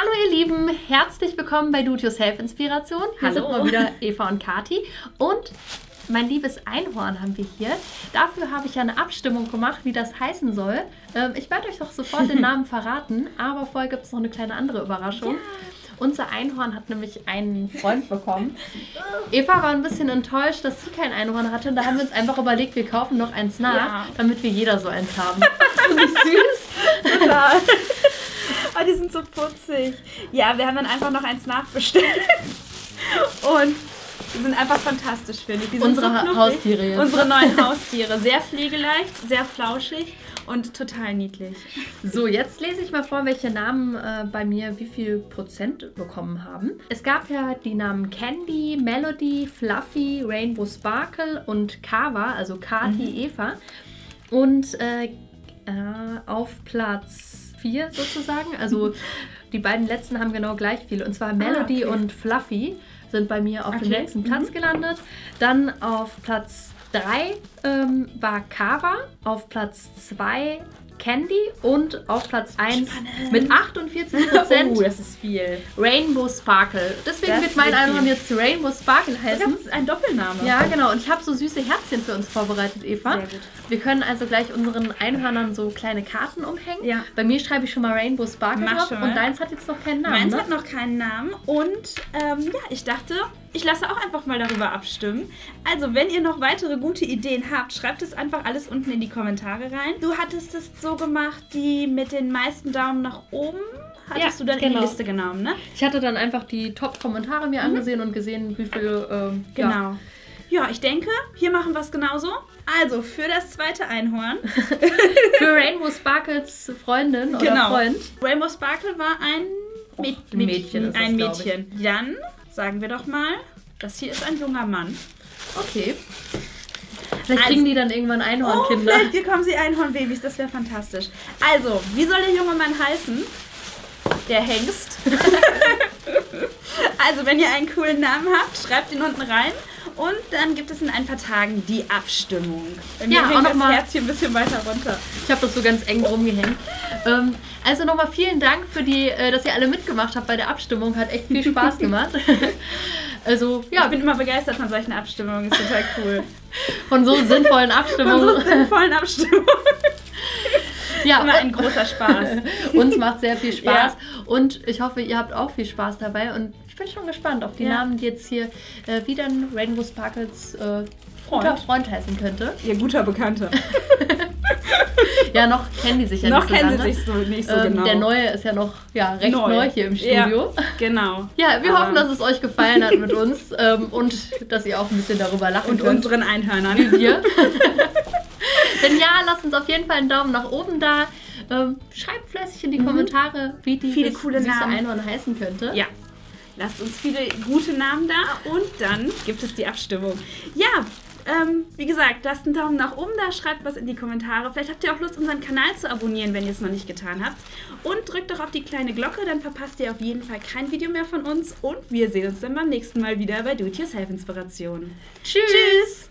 Hallo ihr Lieben, herzlich willkommen bei Do It Yourself Inspiration. Hier Hallo. sind mal wieder Eva und Kati und mein liebes Einhorn haben wir hier. Dafür habe ich ja eine Abstimmung gemacht, wie das heißen soll. Ähm, ich werde euch doch sofort den Namen verraten, aber vorher gibt es noch eine kleine andere Überraschung. Unser Einhorn hat nämlich einen Freund bekommen. Eva war ein bisschen enttäuscht, dass sie kein Einhorn hatte. Und da haben wir uns einfach überlegt, wir kaufen noch eins nach, Ja. damit wir jeder so eins haben. Finde ich süß. Sind so putzig. Ja, wir haben dann einfach noch eins nachbestellt. Und die sind einfach fantastisch, finde ich. Die sind Unsere so. Haustiere jetzt. Unsere neuen Haustiere. Sehr pflegeleicht, sehr flauschig und total niedlich. So, jetzt lese ich mal vor, welche Namen äh, bei mir wie viel Prozent bekommen haben. Es gab ja die Namen Candy, Melody, Fluffy, Rainbow Sparkle und Kava, also Kati, Eva. Und äh, äh, auf Platz 4 sozusagen, also die beiden letzten haben genau gleich viel. Und zwar Melody okay. und Fluffy sind bei mir auf dem Okay, letzten mhm. Platz gelandet. Dann auf Platz 3 ähm, war Kava, auf Platz 2 Candy und auf Platz 1 Spannend. mit 48 Prozent Oh, das ist viel. Rainbow Sparkle. Deswegen Das wird mein viel. jetzt Rainbow Sparkle heißen. Das ist ein Doppelname. Ja, genau. Und ich habe so süße Herzchen für uns vorbereitet, Eva. Sehr gut. Wir können also gleich unseren Einhörnern so kleine Karten umhängen. Ja. Bei mir schreibe ich schon mal Rainbow Sparkle Mach drauf und deins hat jetzt noch keinen Namen. Meins ne? hat noch keinen Namen und ähm, ja, ich dachte, ich lasse auch einfach mal darüber abstimmen. Also, wenn ihr noch weitere gute Ideen habt, schreibt es einfach alles unten in die Kommentare rein. Du hattest es so gemacht, die mit den meisten Daumen nach oben hattest Ja, du dann in genau. die Liste genommen, ne? Ich hatte dann einfach die Top-Kommentare mir angesehen und gesehen, wie viele. Ähm, Ja. Mhm. Genau. Ja, ich denke, hier machen wir es genauso. Also, für das zweite Einhorn. Für Rainbow Sparkles Freundin oder Genau. Freund. Rainbow Sparkle war ein, Mäd- ein Mädchen ist das, ein. Mädchen. Dann sagen wir doch mal, das hier ist ein junger Mann. Okay. Vielleicht Also- kriegen die dann irgendwann Oh, Einhornkinder. vielleicht bekommen sie Einhornbabys, das wäre fantastisch. Also, wie soll der junge Mann heißen? Der Hengst. also, wenn ihr einen coolen Namen habt, schreibt ihn unten rein. Und dann gibt es in ein paar Tagen die Abstimmung. Bei mir Ja, hängt das mal- Herzchen ein bisschen weiter runter. Ich habe das so ganz eng drum gehängt. Ähm, also nochmal vielen Dank für die, äh, dass ihr alle mitgemacht habt bei der Abstimmung. Hat echt viel Spaß gemacht. also Ja, ich bin immer begeistert von solchen Abstimmungen, ist total cool. von so sinnvollen Von Abstimmungen. so sinnvollen Abstimmungen. Ja, Immer ein großer Spaß. uns macht sehr viel Spaß. Ja. Und ich hoffe, ihr habt auch viel Spaß dabei. Und ich bin schon gespannt auf die Ja. Namen, die jetzt hier äh, wie dann Rainbow Sparkles äh, Freund. guter Freund heißen könnte. Ihr guter Bekannter. Ja, noch kennen die sich ja Noch nicht so kennen lange. sie sich so nicht so ähm, genau. Der Neue ist ja noch ja, recht neu, Neu. hier im Ja. Studio. Genau. Ja, wir Aber- hoffen, dass es euch gefallen hat mit uns ähm, und dass ihr auch ein bisschen darüber lachen Und könnt. unseren Einhörnern. wie wir. Wenn ja, lasst uns auf jeden Fall einen Daumen nach oben da. Ähm, schreibt fleißig in die Kommentare, wie die Mhm. Viele coole süße Namen. Einhorn heißen könnte. Ja. Lasst uns viele gute Namen da und dann gibt es die Abstimmung. Ja, ähm, wie gesagt, lasst einen Daumen nach oben da, schreibt was in die Kommentare. Vielleicht habt ihr auch Lust, unseren Kanal zu abonnieren, wenn ihr es noch nicht getan habt. Und drückt doch auf die kleine Glocke, dann verpasst ihr auf jeden Fall kein Video mehr von uns. Und wir sehen uns dann beim nächsten Mal wieder bei Do-It-Yourself Inspiration. Tschüss. Tschüss!